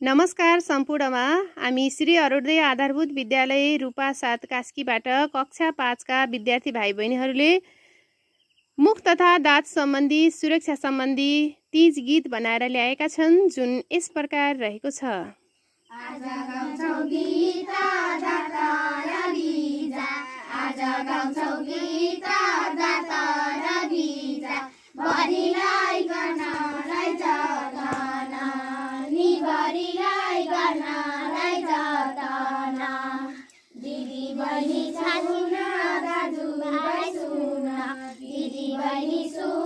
नमस्कार सम्पूर्णमा। हामी श्री अरुणोदय आधारभूत विद्यालय रूपा सात कास्कीबाट कक्षा पाँचका विद्यार्थी भाइ बहिनीहरूले मुख तथा दाँत सम्बन्धी सुरक्षा सम्बन्धी तिज गीत बनाएर ल्याएका छन् जुन यस प्रकार रहेको छ। आज बहिनी छन् दाजुभाइ सुन दिदी बहिनी सुन।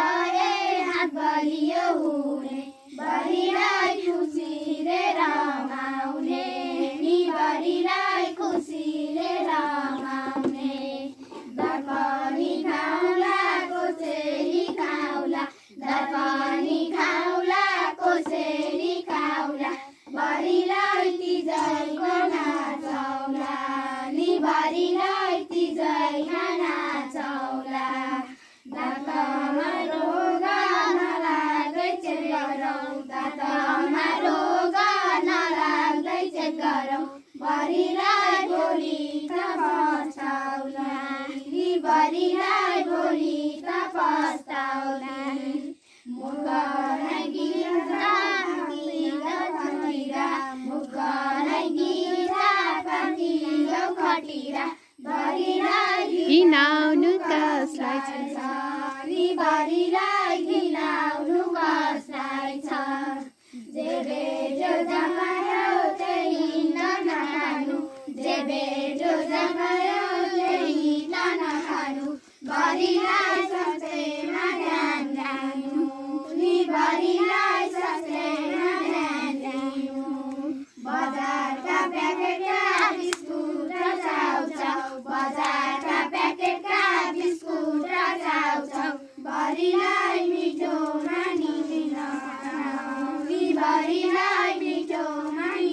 la, la. Mani, Mani, Mani, Mani, Mani, Mani, Mani,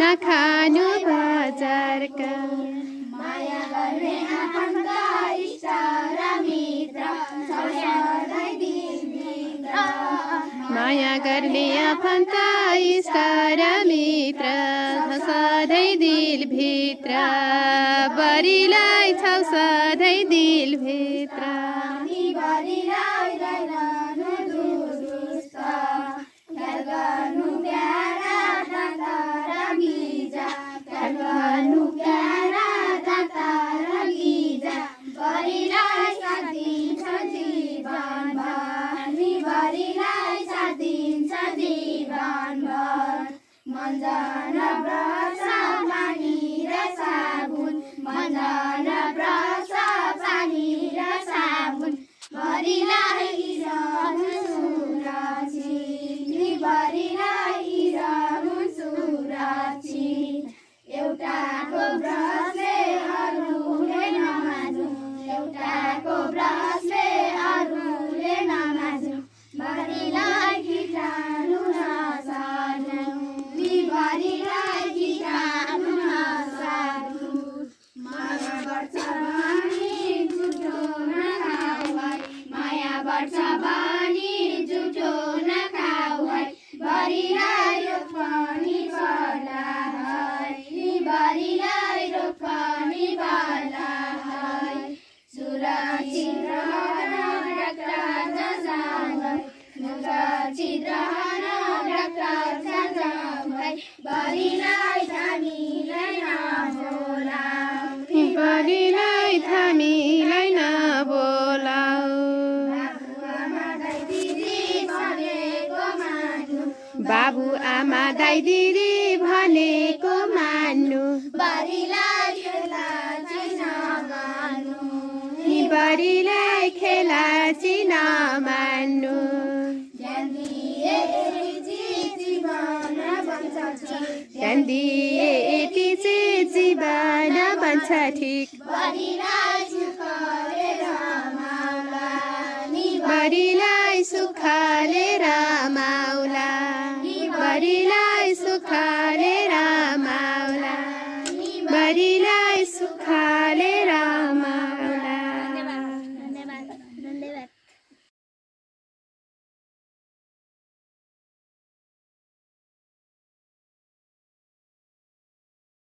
नखानु बजारका माया गर्ने आफन्त इष्ट र मित्र माया गर्ने आफन्त इष्ट र मित्र सधैँ दिलभित्र। बरीलाई छौ सधैँ दिलभित्र। 现在 Bartabas. दाइ दिदी भनेको मान्नु। बढीलाई खेला चिन मान्नु। बढीलाई खेला दिए यति चाहिँ जीवन बन्छ ठिक। बढीलाई सुखले रमाउला बढीलाई सुखले रमाउला बढीलाई सुख